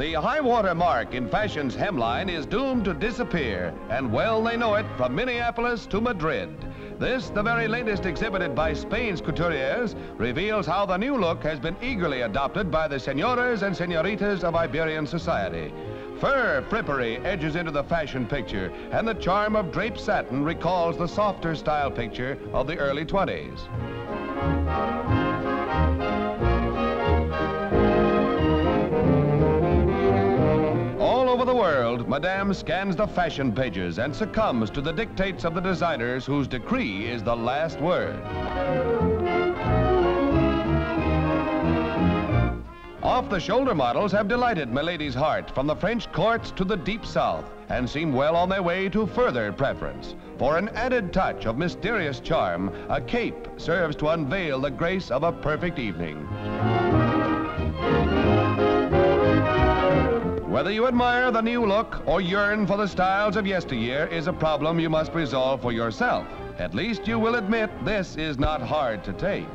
The high water mark in fashion's hemline is doomed to disappear, and well they know it from Minneapolis to Madrid. This, the very latest exhibited by Spain's couturiers, reveals how the new look has been eagerly adopted by the senoras and senoritas of Iberian society. Fur frippery edges into the fashion picture, and the charm of draped satin recalls the softer style picture of the early 20s. Over the world, Madame scans the fashion pages and succumbs to the dictates of the designers whose decree is the last word. Off-the-shoulder models have delighted Milady's heart from the French courts to the deep south and seem well on their way to further preference. For an added touch of mysterious charm, a cape serves to unveil the grace of a perfect evening. Whether you admire the new look or yearn for the styles of yesteryear is a problem you must resolve for yourself. At least you will admit this is not hard to take.